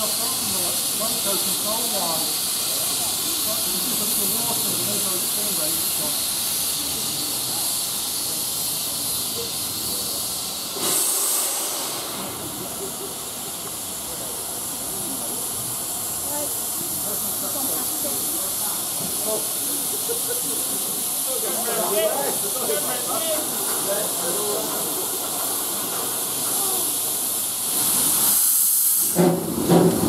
your way tonight. He's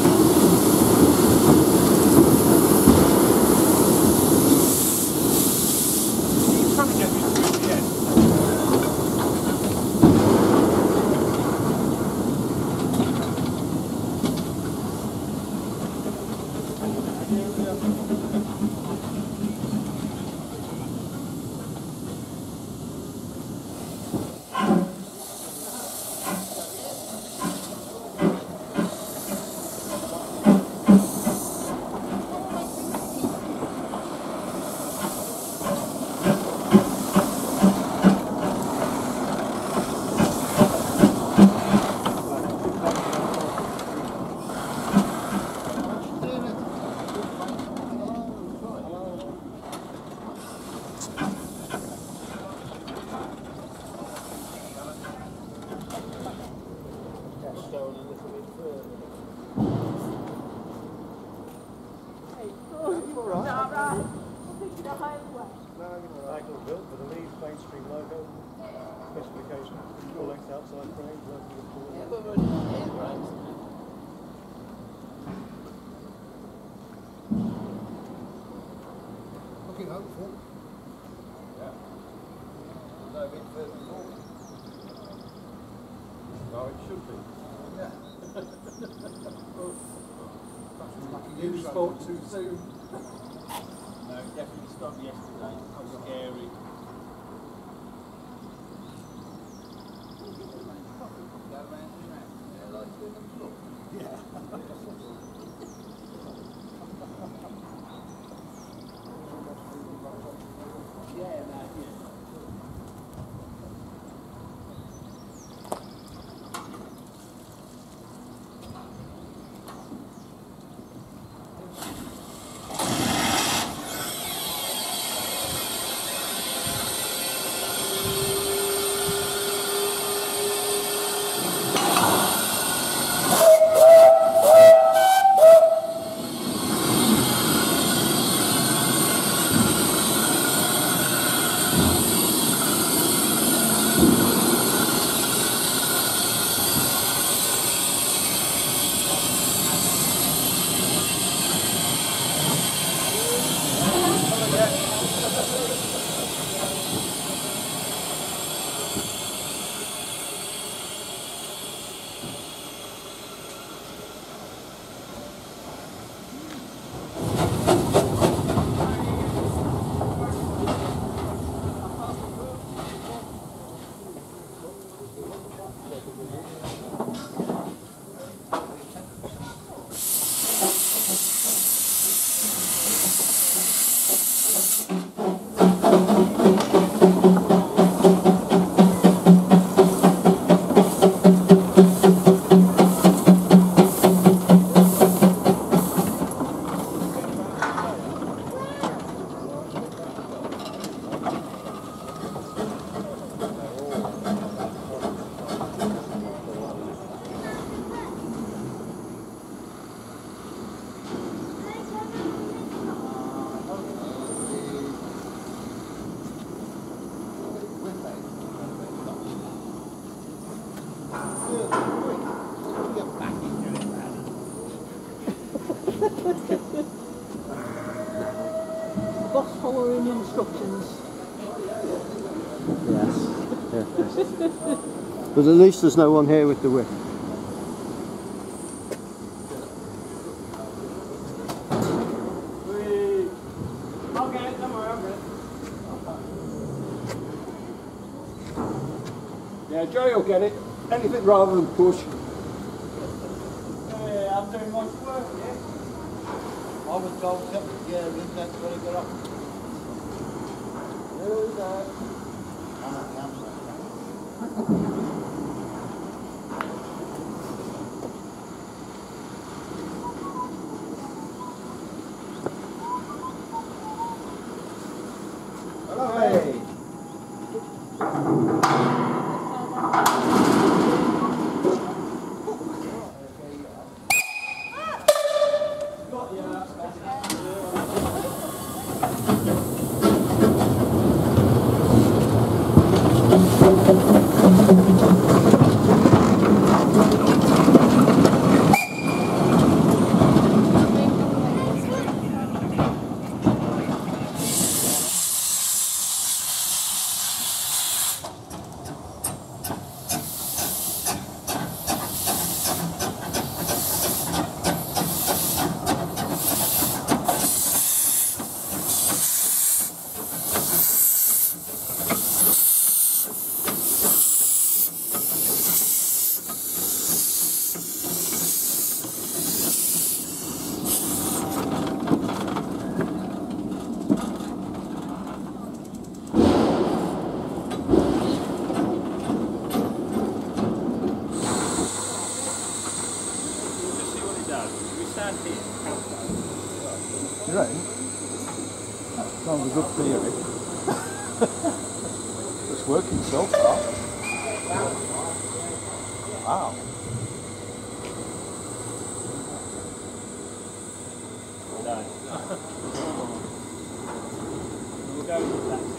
Looking hopeful. No, it should be. You spoke too soon. No, definitely stopped yesterday. How scary. Boss following instructions. Yes. Yeah. but at least there's no one here with the whip. I'll get it, don't worry, I'll get it. Yeah, Joey will get it. Anything rather than push. Yeah, I'm doing much work, yeah. I was told something, yeah, that's very good up. Who's that? I'm at the Amsterdam. Hey. We'll just see what it does. We stand here. You reckon? That sounds a good theory. It's working so far. Wow. No. we'll go with that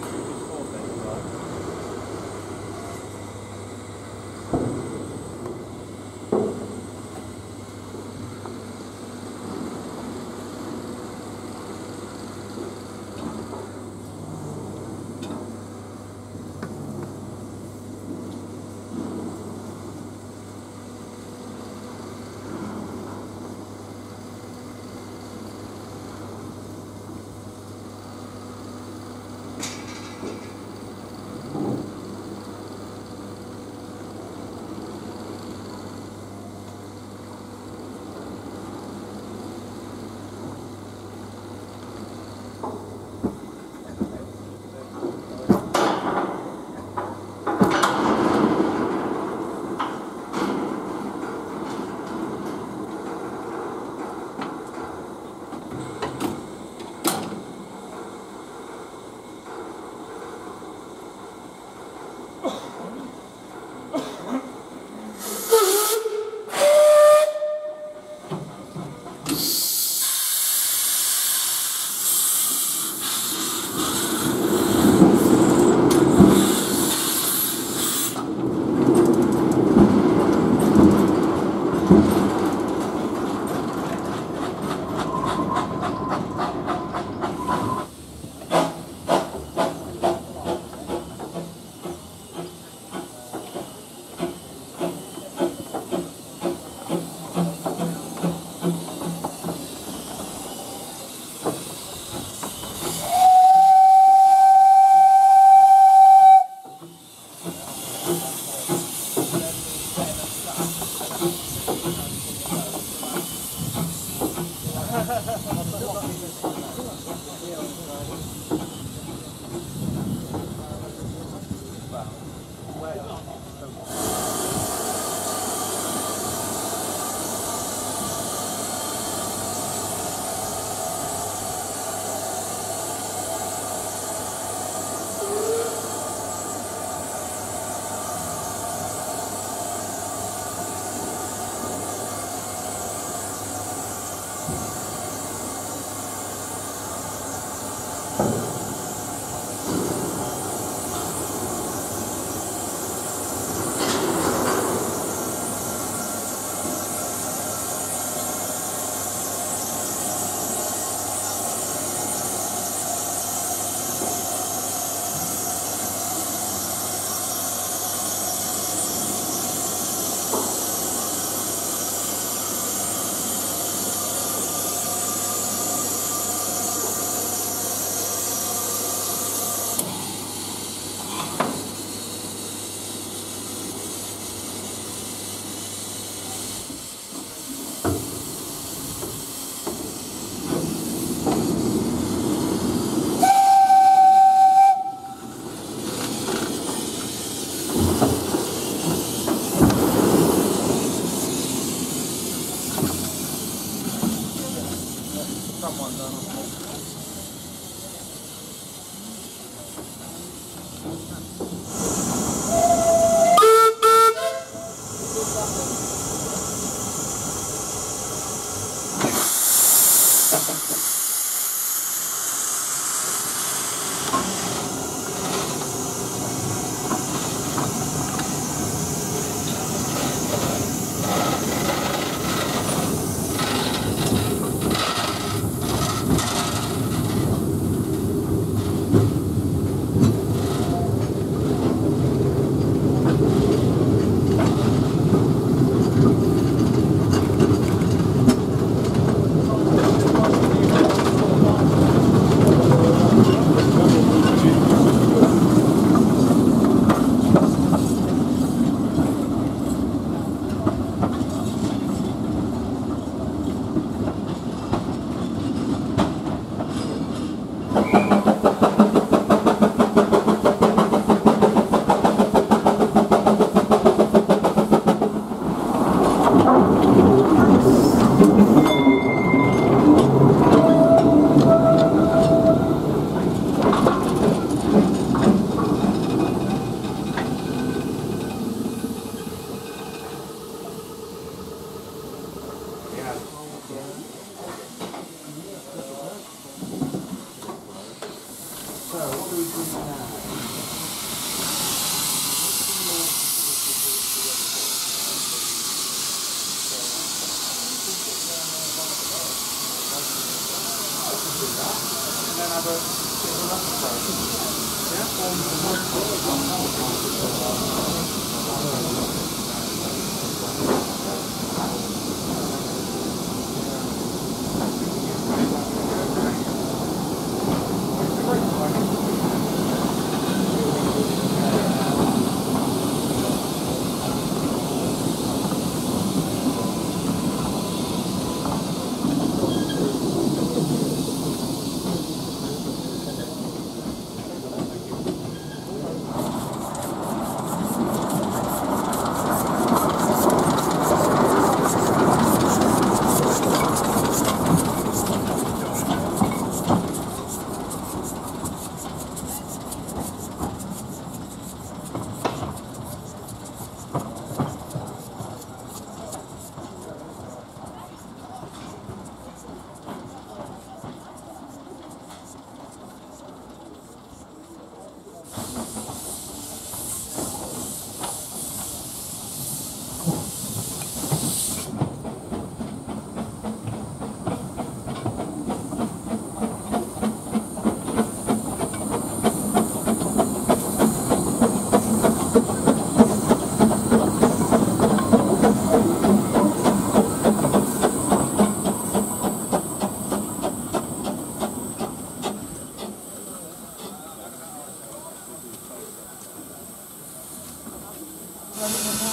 ありがとうござ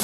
い。